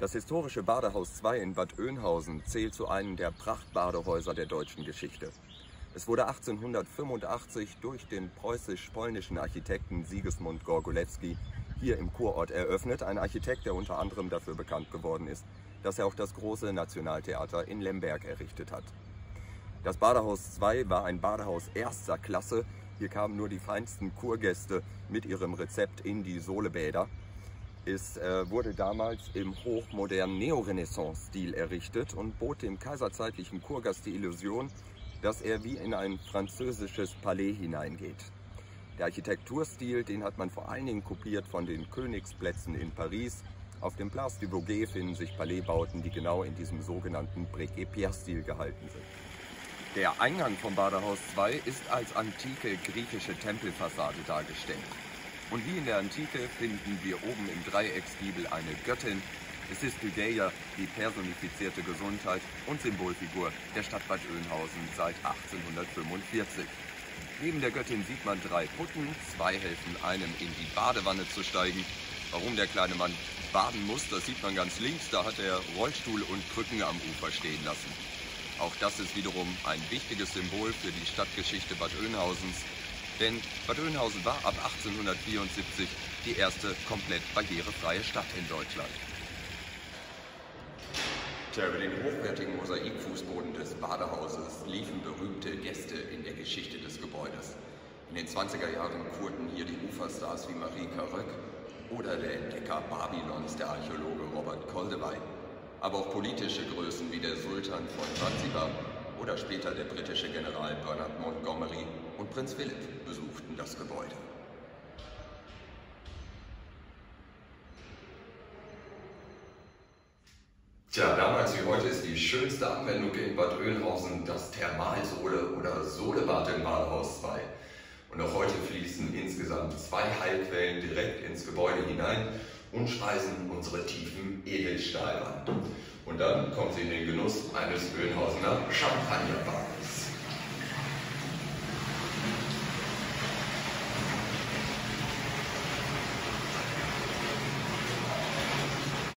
Das historische Badehaus 2 in Bad Oeynhausen zählt zu einem der Prachtbadehäuser der deutschen Geschichte. Es wurde 1885 durch den preußisch-polnischen Architekten Sigismund Gorgolewski hier im Kurort eröffnet. Ein Architekt, der unter anderem dafür bekannt geworden ist, dass er auch das große Nationaltheater in Lemberg errichtet hat. Das Badehaus 2 war ein Badehaus erster Klasse. Hier kamen nur die feinsten Kurgäste mit ihrem Rezept in die Sohlebäder. Es äh, wurde damals im hochmodernen Neorenaissance-Stil errichtet und bot dem kaiserzeitlichen Kurgast die Illusion, dass er wie in ein französisches Palais hineingeht. Der Architekturstil, den hat man vor allen Dingen kopiert von den Königsplätzen in Paris. Auf dem Place du Bourget finden sich Palaisbauten, die genau in diesem sogenannten Breguet-Pierre-Stil gehalten sind. Der Eingang vom Badehaus 2 ist als antike griechische Tempelfassade dargestellt. Und wie in der Antike finden wir oben im Dreiecksgiebel eine Göttin. Es ist Hydeia, die personifizierte Gesundheit und Symbolfigur der Stadt Bad Oeynhausen seit 1845. Neben der Göttin sieht man drei Putten, zwei helfen einem in die Badewanne zu steigen. Warum der kleine Mann baden muss, das sieht man ganz links, da hat er Rollstuhl und Krücken am Ufer stehen lassen. Auch das ist wiederum ein wichtiges Symbol für die Stadtgeschichte Bad Oeynhausens, denn Bad Oeynhausen war ab 1874 die erste komplett barrierefreie Stadt in Deutschland. Tja, über den hochwertigen Mosaikfußboden des Badehauses liefen berühmte Gäste in der Geschichte des Gebäudes. In den 20er Jahren kurten hier die Uferstars wie Marie Carröck oder der Entdecker Babylons, der Archäologe Robert Koldewey. Aber auch politische Größen wie der Sultan von Zanzibar oder später der britische General Bernard Montgomery Prinz Philipp besuchten das Gebäude. Tja, damals wie heute ist die schönste Anwendung in Bad Oeynhausen das Thermalsohle oder Sohlebad im Badehaus 2. Und auch heute fließen insgesamt zwei Heilquellen direkt ins Gebäude hinein und speisen unsere tiefen Edelstahlwand. Und dann kommt sie in den Genuss eines Oeynhausener Champagnerbades.